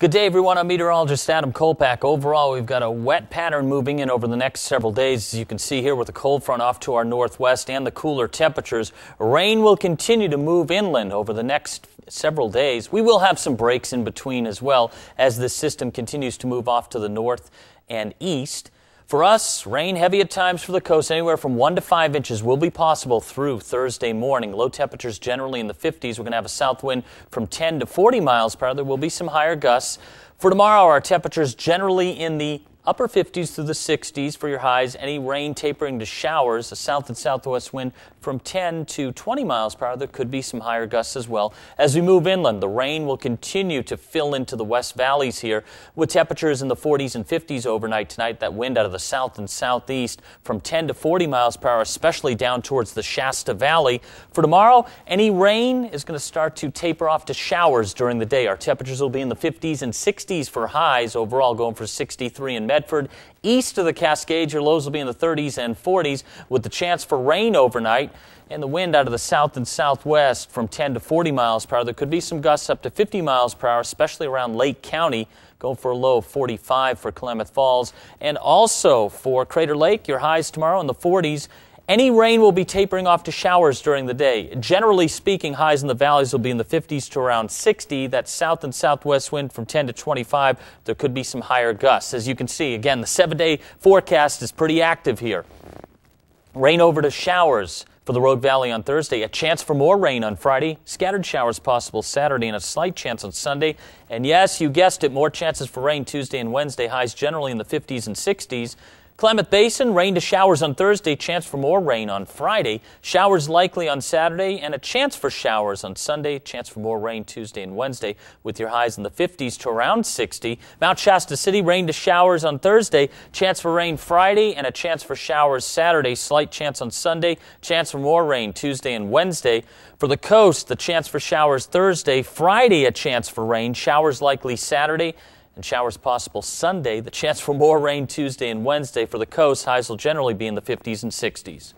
Good day, everyone. I'm meteorologist Adam Kolpak. Overall, we've got a wet pattern moving in over the next several days. As you can see here with the cold front off to our northwest and the cooler temperatures, rain will continue to move inland over the next several days. We will have some breaks in between as well as this system continues to move off to the north and east. For us, rain heavy at times for the coast, anywhere from 1 to 5 inches will be possible through Thursday morning. Low temperatures generally in the 50s. We're going to have a south wind from 10 to 40 miles per hour. There will be some higher gusts. For tomorrow, our temperatures generally in the upper 50s through the 60s for your highs. Any rain tapering to showers. A south and southwest wind from 10 to 20 miles per hour. There could be some higher gusts as well. As we move inland, the rain will continue to fill into the west valleys here with temperatures in the 40s and 50s overnight tonight. That wind out of the south and southeast from 10 to 40 miles per hour, especially down towards the Shasta Valley. For tomorrow, any rain is going to start to taper off to showers during the day. Our temperatures will be in the 50s and 60s for highs overall, going for 63 in Medford. East of the Cascades, your lows will be in the 30s and 40s with the chance for rain overnight and the wind out of the south and southwest from 10 to 40 miles per hour. There could be some gusts up to 50 miles per hour, especially around Lake County. Going for a low of 45 for Klamath Falls. And also for Crater Lake, your highs tomorrow in the 40s any rain will be tapering off to showers during the day. Generally speaking, highs in the valleys will be in the 50s to around 60. That south and southwest wind from 10 to 25. There could be some higher gusts. As you can see, again, the seven day forecast is pretty active here. Rain over to showers for the Rogue Valley on Thursday. A chance for more rain on Friday. Scattered showers possible Saturday and a slight chance on Sunday. And yes, you guessed it, more chances for rain Tuesday and Wednesday. Highs generally in the 50s and 60s. Klamath Basin, rain to showers on Thursday, chance for more rain on Friday. Showers likely on Saturday, and a chance for showers on Sunday. Chance for more rain Tuesday and Wednesday, with your highs in the 50s to around 60. Mount Shasta City, rain to showers on Thursday. Chance for rain Friday, and a chance for showers Saturday. Slight chance on Sunday. Chance for more rain Tuesday and Wednesday. For the coast, the chance for showers Thursday. Friday, a chance for rain. Showers likely Saturday and showers possible Sunday. The chance for more rain Tuesday and Wednesday for the coast. Highs will generally be in the 50s and 60s.